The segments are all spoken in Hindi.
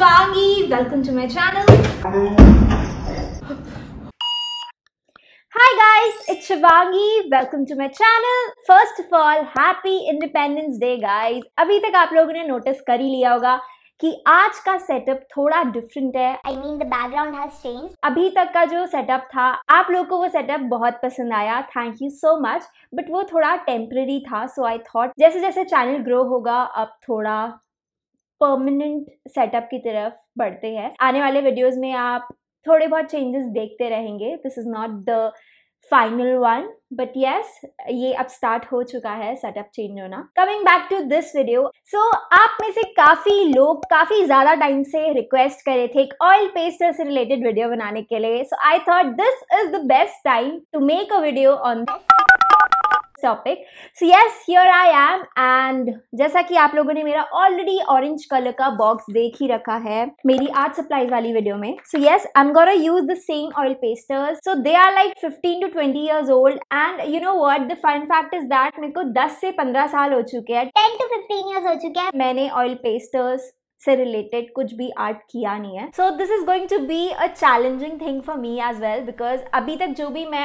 Shivangi welcome to my channel hi guys it's Shivangi welcome to my channel first of all happy Independence Day guys अभी तक आप लोगों ने नोटिस कर ही लिया होगा कि आज का सेटअप थोड़ा डिफरेंट है। I mean the background has change अभी तक का जो सेटअप था आप लोगों को वो सेटअप बहुत पसंद आया। Thank you so much but वो थोड़ा टेम्प्रेरी था सो आई थॉट जैसे जैसे चैनल ग्रो होगा अब थोड़ा परमानेंट सेटअप की तरफ़ बढ़ते हैं। आने वाले वीडियोस में आप थोड़े बहुत चेंजेस देखते रहेंगे। This is not the final one but yes ये अब स्टार्ट हो चुका है सेटअप चेंज होना। Coming back to this video so आप में से काफ़ी लोग काफ़ी ज़्यादा टाइम से रिक्वेस्ट करे थे एक ऑयल पेस्टर से रिलेटेड वीडियो बनाने के लिए। So I thought this is the best time to make a video on topic so yes here I am and जैसा कि आप लोगों ने मेरा ऑलरेडी ऑरेंज कलर का बॉक्स देख ही रखा है मेरी आर्ट सप्लाईज वाली वीडियो में। So yes I am gonna use the same oil pastels so they are like 15 to 20 years old and you know what the fun fact is that मेरे को 10 से 15 साल हो चुके हैं। 10 टू 15 years हो चुके हैं। मैंने ऑयल पेस्टर्स से रिलेटेड कुछ भी आर्ट किया नहीं है। So this is going to be a challenging thing for me as well because अभी तक जो भी मैं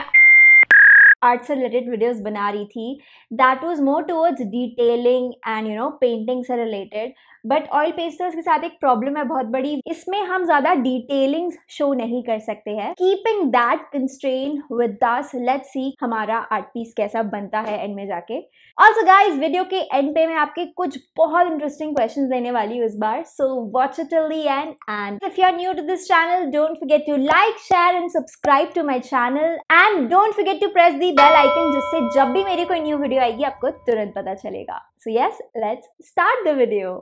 आर्ट से रिलेटेड वीडियोस बना रही थी। That was more towards detailing and you know painting से रिलेटेड बट ऑयल पेस्टर्स के साथ एक प्रॉब्लम है बहुत बड़ी। इसमें हम ज़्यादा डिटेलिंग शो नहीं कर सकते हैं। Keeping that constraint with this let's see हमारा आर्ट पीस कैसा बनता है एंड में जाके। ऑल्सो गाइज़ वीडियो के एंड पे मैं आपके कुछ बहुत इंटरेस्टिंग क्वेश्चन देने वाली हूँ इस बार so watch till the end and if you are new to this channel don't forget to like share and subscribe to my channel and don't forget to press the bell icon जिससे जब भी मेरी कोई न्यू वीडियो आएगी आपको तुरंत पता चलेगा। So yes let's start the video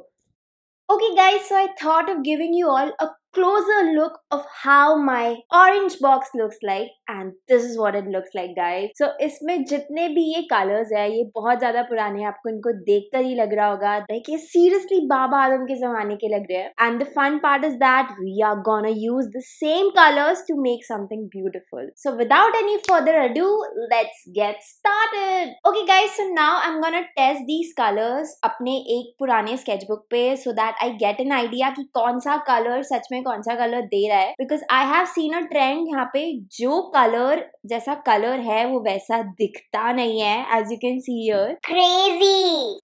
Okay guys, so I thought of giving you all a closer look of how my orange box looks like and this is what it looks like guys. So इसमें जितने भी ये colors है ये बहुत ज़्यादा पुराने हैं आपको इनको देखकर ही लग रहा होगा like ये seriously बाबा आदम के ज़माने के लग रहे हैं and the fun part is that we are gonna use the same colors to make something beautiful. So without any further ado, let's get started. Okay guys, so now I'm gonna test these colors अपने एक पुराने sketchbook पे so that I get an idea कि कौन सा color सच में में कौन सा कलर दे रहा है? Because I have seen a trend यहाँ पे जो कलर जैसा कलर है वो वैसा दिखता नहीं है as you can see crazy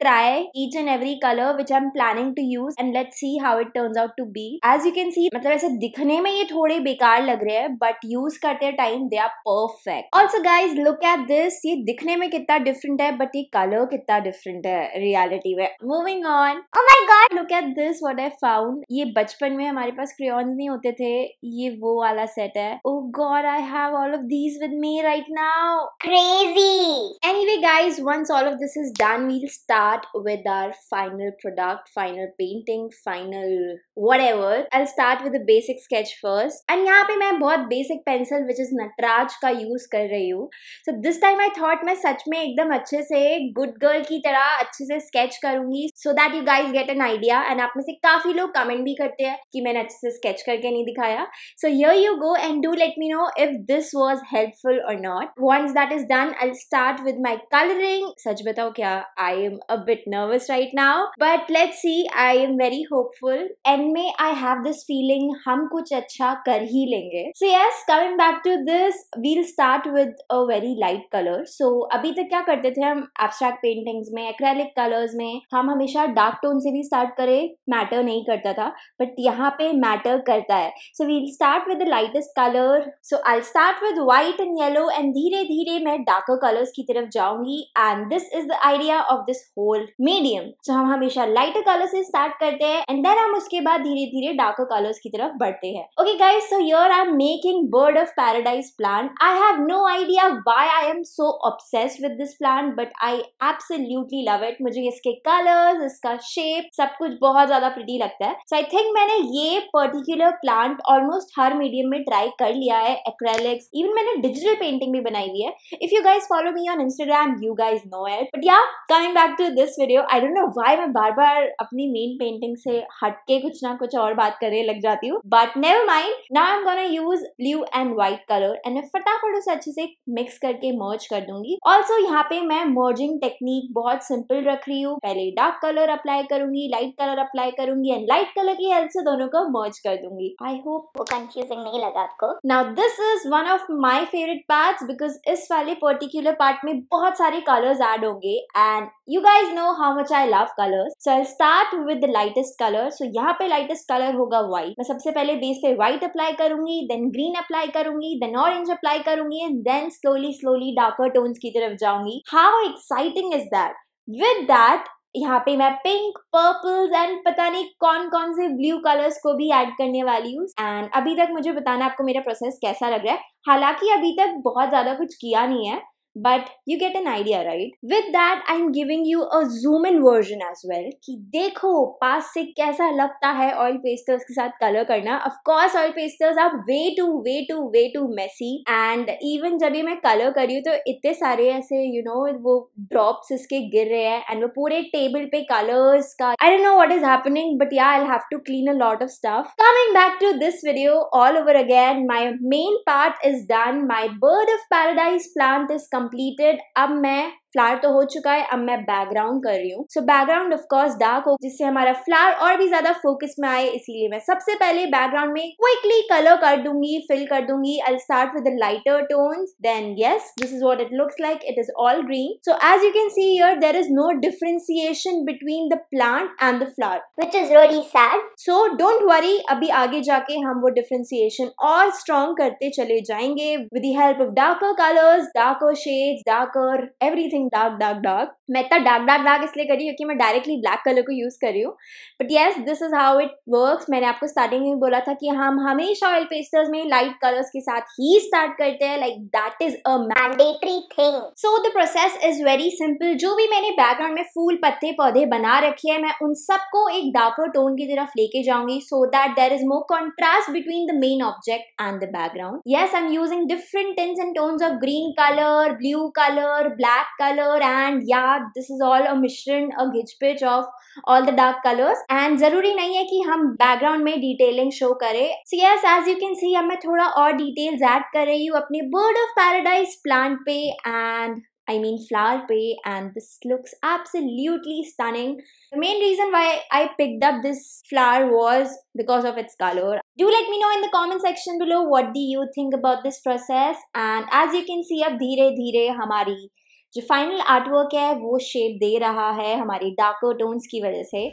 try each and every colour which I am planning to use and let see how it turn out to be as you can see मतलब ऐसे दिखने में ये थोड़े बेकार लग रहे हैं बट यूज़ करते time they are perfect also guys look at this ये दिखने में कितना डिफरेंट है बट ये कलर कितना डिफरेंट है रियालिटी में. Moving on my god look at this what I found ये बचपन में हमारे पास क्रियॉन्स नहीं होते थे ये वो वाला सेट है। ओ god I have all of these with me right now crazy anyway guys once all of this is done we will start with our final product final painting final whatever I will start with the basic sketch first and यहाँ पे मैं बहुत basic pencil which is Nataraj का यूज़ कर रही हूँ। So this time I thought मैं सच में एकदम अच्छे से गुड गर्ल की तरह अच्छे से स्केच करूँगी so that you guys get an idea and आप में से काफ़ी लोग कमेंट भी करते हैं कि मैंने अच्छे से स्केच करके नहीं दिखाया। So here you go and do let me know if this was helpful और not once that is done I start with my colouring सच बताओ क्या? I am a bit nervous right now but let see I am very hopeful and may I have this feeling हम कुछ अच्छा कर ही लेंगे। So yes coming back to this we'll start with a very light colour so अभी तक क्या करते थे हम? एब्स्ट्रैक्ट पेंटिंग्स में एक्रेलिक कलर्स में, हम हमेशा डार्क टोन से भी स्टार्ट करें मैटर नहीं करता था। बट यहाँ पे मैटर करता है। So we start with the lightest colour so I start with white and yellow and धीरे धीरे मैं डार्कर कलर्स की तरफ़ जाऊँगी। And this is the idea of this whole medium so हम हमेशा लाइटर कलर से स्टार्ट करते हैं एंड देन हम उसके बाद धीरे धीरे डार्कर कलर्स की तरफ़ बढ़ते हैं। Okay guys so your are making bird of paradise plant I have no idea why I am so obsess with this plant but I absolutely love it मुझे इसके कलर्स इसका शेप सब कुछ बहुत ज़्यादा प्रीटी लगता है। सो आई थिंक मैंने ये पर्टिकुलर प्लांट ऑलमोस्ट हर मीडियम में ट्राई कर लिया है एक्रेलिक्स इवन मैंने डिजिटल पेंटिंग भी बनाई हुई है। If you guys follow me on Instagram you guys know it but yeah coming back to this video I don't know why मैं बार बार अपनी मेन पेंटिंग से हटके कुछ ना कुछ और बात करने लग जाती हूँ। But never mind now I am gonna use blue and white colour and मैं फटाफट उसे अच्छे से मिक्स करके मर्ज कर दूँगी। ऑल्सो यहाँ पे मैं मर्जिंग टेक्निक बहुत सिंपल रख रही हूँ। पहले डार्क कलर अप्लाई करूँगी लाइट कलर अप्लाई करूँगी एंड लाइट कलर की हेल्प से दोनों को मर्ज कर दूँगी। आई होप वो कंफ्यूजिंग नहीं लगा आपको। Now this is one of my favourite parts because इस वाले पर्टिकुलर पार्ट में बहुत सारे कलर्स ऐड होंगे। And you guys know how much I love colours so I start with the lightest colour so यहाँ पे लाइटेस्ट कलर होगा व्हाइट मैं सबसे पहले बेस पे व्हाइट अप्लाई करूँगी देन ग्रीन अप्लाई करूँगी देन ऑरेंज अप्लाई करूँगी and then slowly slowly darker tones की तरफ़ जाऊँगी। How exciting is that with that यहाँ पे मैं पिंक पर्पल्स एंड पता नहीं कौन कौन से ब्लू कलर्स को भी ऐड करने वाली हूँ। एंड अभी तक मुझे बताना आपको मेरा प्रोसेस कैसा लग रहा है। हालाँकि अभी तक बहुत ज़्यादा कुछ किया नहीं है। But you get an idea right with that I am giving you a zoom in version as well कि देखो पास से कैसा लगता है ऑयल पेस्टर्स के साथ कलर करना। Of course oil pastels are way too way too way too messy and even जब भी मैं कलर कर रही हूँ तो इतने सारे ऐसे यू you नो know, वो ड्रॉप्स इसके गिर रहे हैं। एंड वो पूरे टेबल पे कलर्स का I don't know what is happening but yeah I have to clean a lot of stuff coming back to this video all over again my main part is done my bird of paradise plant is completed अब मैं फ्लावर तो हो चुका है अब मैं बैकग्राउंड कर रही हूँ। सो बैकग्राउंड ऑफकोर्स डार्क हो जिससे हमारा फ्लावर और भी ज़्यादा फोकस में आए इसीलिए मैं सबसे पहले बैकग्राउंड में क्विकली कलर कर दूँगी फिल कर दूँगी। I start with lighter tones then yes this is what it looks like it is all green so as you can see here there is no differentiation between the plant and the flower which is really sad so don't worry अभी आगे जाके हम वो डिफ्रेंसिएशन और स्ट्रॉन्ग करते चले जाएँगे। With the help of darker colours darker shades darker everything dark dark dark मैं इतना डार्क डार्क डार्क इसलिए करी क्योंकि मैं डायरेक्टली ब्लैक कलर को यूज़ कर रही हूँ। But yes this is how it work मैंने आपको स्टार्टिंग में बोला था कि हम हमेशा ऑयल पेस्टर्स में लाइट कलर्स के साथ ही स्टार्ट करते हैं। Like that is a mandatory thing so the process is very simple जो भी मैंने बैकग्राउंड में फूल, पत्ते, पौधे बना रखे हैं, मैं उन सबको एक डार्कर टोन की तरफ़ लेके जाऊँगी। So that there is more contrast between the main object and the background yes I am using different tints and tones of green colour blue colour black colour and या दिस इज ऑल अ मिश्रण अ गिच pitch of all the dark colours and जरूरी नहीं है कि हम बैकग्राउंड में डिटेलिंग शो करें so yes as you can see अब मैं थोड़ा और डिटेल्स ऐड कर रही हूँ अपने बर्ड ऑफ पैराडाइज प्लांट पे and I mean flower pay and this looks absolutely stunning. The main reason why I picked up this flower was because of its color. Do let me know in the comment section below what do you think about this process and as you can see अब धीरे धीरे हमारी जो फाइनल आर्टवर्क है वो शेप दे रहा है हमारी डार्कर टोन्स की वजह से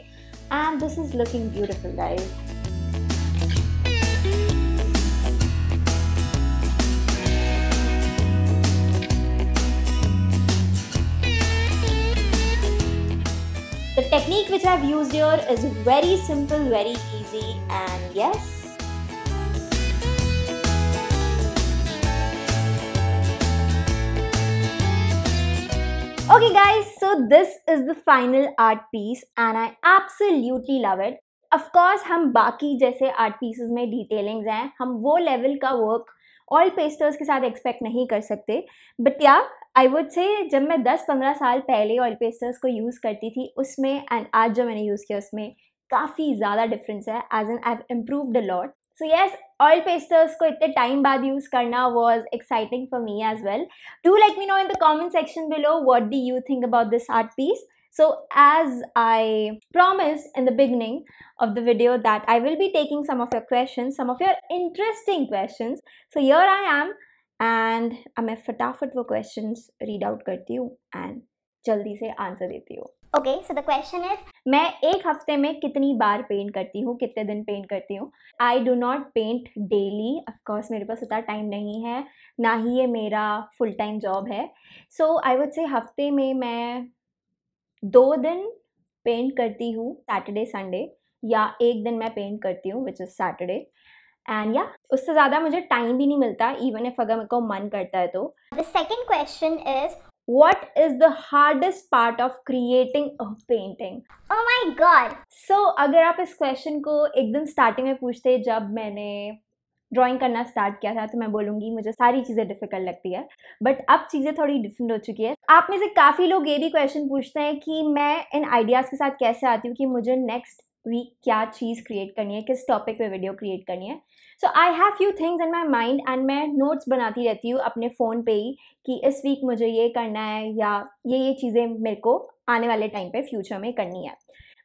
and this is looking beautiful guys The technique which I've used here is very simple, very easy and yes, Okay guys, so this is the final art piece and I absolutely love it. Of course हम बाकी जैसे आर्ट पीसेस में डिटेलिंग्स हैं हम वो लेवल का वर्क ऑयल पेस्टर्स के साथ एक्सपेक्ट नहीं कर सकते. But yeah I would say जब मैं 10-15 साल पहले ऑयल पेस्टर्स को यूज़ करती थी उसमें एंड आज जो मैंने यूज़ किया उसमें काफ़ी ज़्यादा डिफरेंस है. As an I improved a lot so yes oil pesters को इतने टाइम बाद यूज़ करना was exciting for me as well do let me know in the comment section below what do you think about this art piece So as I promised in the beginning of the video that I will be taking some of your questions, some of your interesting questions. So here I am and मैं फटाफट वो questions read out करती हूँ and जल्दी से आंसर देती हूँ Okay, so the question is मैं एक हफ़्ते में कितनी बार पेंट करती हूँ? कितने दिन पेंट करती हूँ? I do not paint daily of course मेरे पास उतना टाइम नहीं है। ना ही ये मेरा फुल टाइम जॉब है। सो आई वुड से हफ़्ते में मैं दो दिन पेंट करती हूँ सैटरडे संडे या एक दिन मैं पेंट करती हूँ विच इज़ सैटरडे एंड या उससे ज़्यादा मुझे टाइम भी नहीं मिलता इवन इफ़ अगर मेरे को मन करता है तो। The second question is what is the hardest part of creating a painting? Oh my god. so अगर आप इस क्वेश्चन को एकदम स्टार्टिंग में पूछते जब मैंने ड्राइंग करना स्टार्ट किया था तो मैं बोलूँगी मुझे सारी चीज़ें डिफ़िकल्ट लगती है। बट अब चीज़ें थोड़ी डिफरेंट हो चुकी है। आप में से काफ़ी लोग ये भी क्वेश्चन पूछते हैं कि मैं इन आइडियाज़ के साथ कैसे आती हूँ कि मुझे नेक्स्ट वीक क्या चीज़ क्रिएट करनी है किस टॉपिक पे वीडियो क्रिएट करनी है। So I have few things in my mind and मैं नोट्स बनाती रहती हूँ अपने फ़ोन पे ही कि इस वीक मुझे ये करना है या ये ये चीज़ें मेरे को आने वाले टाइम पे फ्यूचर में करनी है।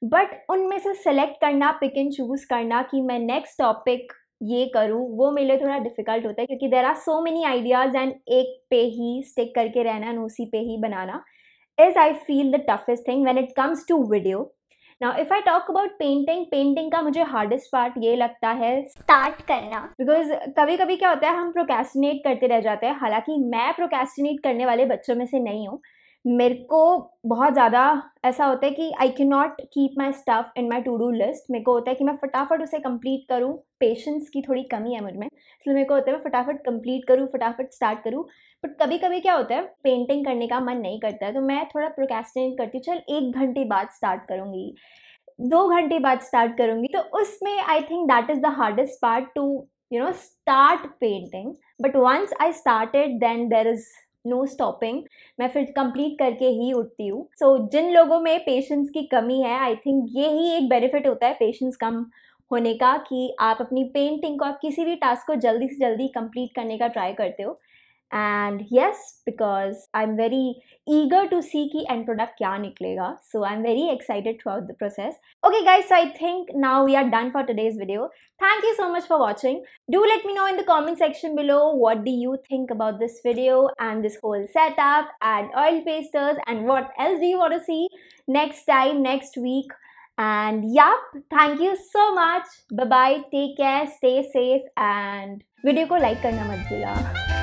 बट उनमें से सेलेक्ट करना पिक एंड चूज़ करना कि मैं नेक्स्ट टॉपिक ये करूँ, वो मेरे लिए थोड़ा डिफ़िकल्ट होता है क्योंकि there are so many ideas and एक पे ही स्टिक करके रहना एंड उसी पे ही बनाना is I feel the toughest thing when it comes to video now if I talk about painting painting का मुझे हार्डेस्ट पार्ट ये लगता है स्टार्ट करना। बिकॉज़ कभी कभी क्या होता है हम प्रोकेस्टिनेट करते रह जाते हैं। हालाँकि मैं प्रोकेस्टिनेट करने वाले बच्चों में से नहीं हूँ। मेरे को बहुत ज़्यादा ऐसा होता है कि I can not keep my stuff in my to do list मेरे को होता है कि मैं फटाफट उसे कंप्लीट करूँ। पेशेंस की थोड़ी कमी है मुझमें, इसलिए मेरे को होता है मैं फटाफट कंप्लीट करूँ, फटाफट स्टार्ट करूँ। बट कभी कभी क्या होता है पेंटिंग करने का मन नहीं करता है तो मैं थोड़ा प्रोकेस्टिनेट करती हूँ, चल एक घंटे बाद स्टार्ट करूँगी, दो घंटे बाद स्टार्ट करूँगी। तो उसमें I think that is the hardest part to you know start painting but once I started then there is no stopping मैं फिर कंप्लीट करके ही उठती हूँ। सो so, जिन लोगों में पेशेंस की कमी है आई थिंक ये ही एक बेनिफिट होता है पेशेंस कम होने का कि आप अपनी पेंटिंग को आप किसी भी टास्क को जल्दी से जल्दी कंप्लीट करने का ट्राई करते हो। and yes because i'm very eager to see the end product kya niklega so i'm very excited throughout the process. Okay guys so i think now we are done for today's video. Thank you so much for watching. Do let me know in the comment section below what do you think about this video and this whole setup and oil pastes and what else do you want to see next time next week. And yep, thank you so much. Bye bye, take care, stay safe, and video ko like karna mat bula.